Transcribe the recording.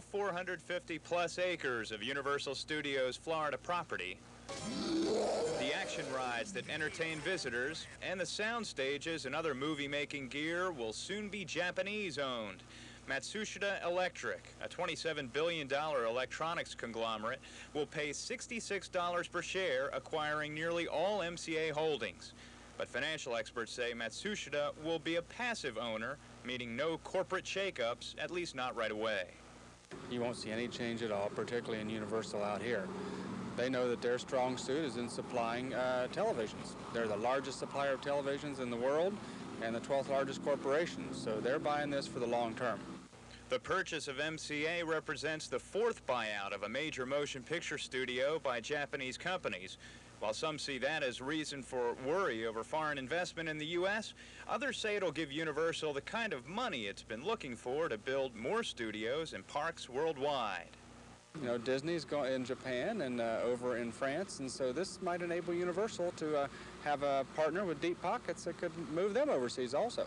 all 450 plus acres of Universal Studios Florida property, the action rides that entertain visitors, and the sound stages and other movie-making gear will soon be Japanese-owned. Matsushita Electric, a $27 billion electronics conglomerate, will pay $66 per share, acquiring nearly all MCA holdings. But financial experts say Matsushita will be a passive owner, meaning no corporate shakeups, at least not right away. You won't see any change at all, particularly in Universal out here. They know that their strong suit is in supplying uh, televisions. They're the largest supplier of televisions in the world and the 12th largest corporation, so they're buying this for the long term. The purchase of MCA represents the fourth buyout of a major motion picture studio by Japanese companies. While some see that as reason for worry over foreign investment in the U.S., others say it'll give Universal the kind of money it's been looking for to build more studios and parks worldwide. You know, Disney's going in Japan and uh, over in France, and so this might enable Universal to uh, have a partner with deep pockets that could move them overseas also.